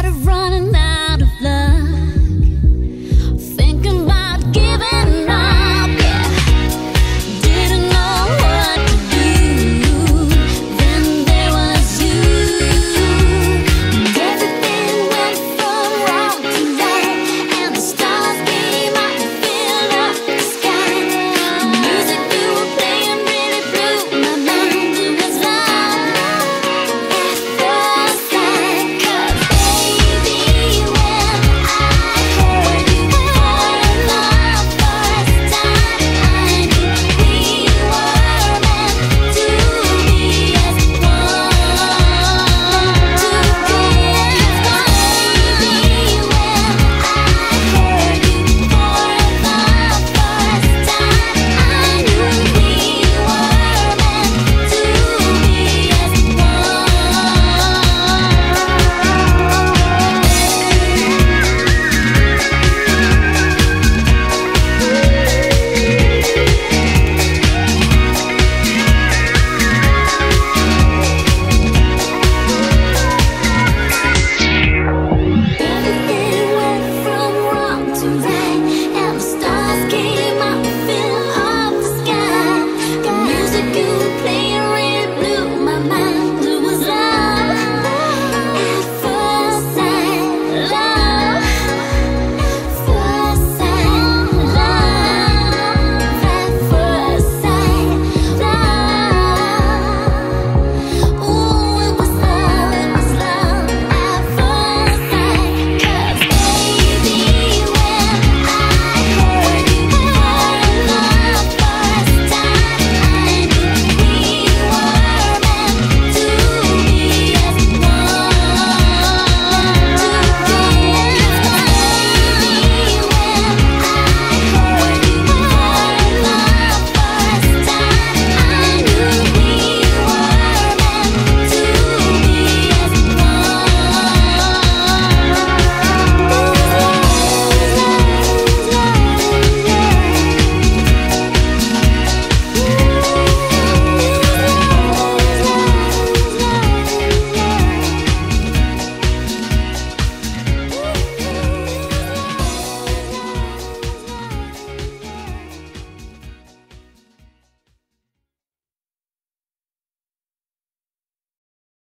tired of running out.